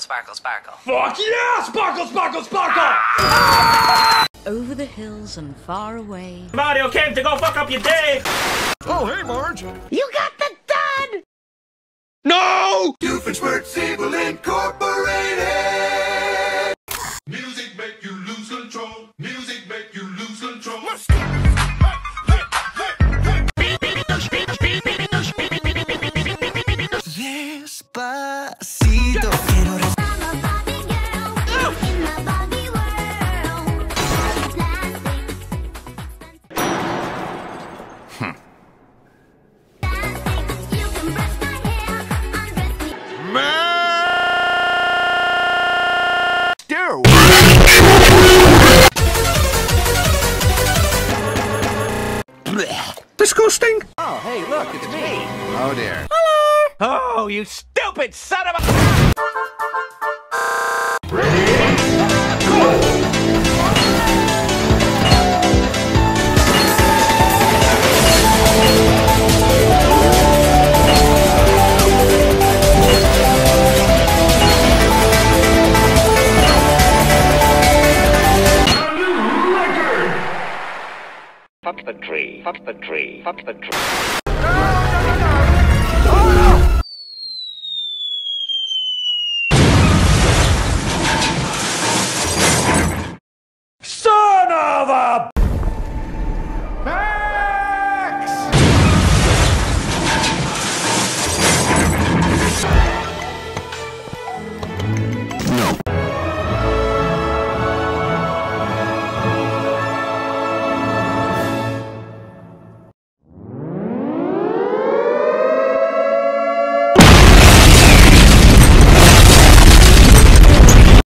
sparkle, sparkle. Fuck yeah! Sparkle, sparkle, sparkle! Over the hills and far away. Mario came to go fuck up your day! Oh, hey, Marge. You got the dud! Despacito, quiero res- Disgusting. Oh, hey, look, it's me. Oh, dear. Oh, you stupid son of a... Fuck the tree. Fuck the tree. Fuck the tree. up.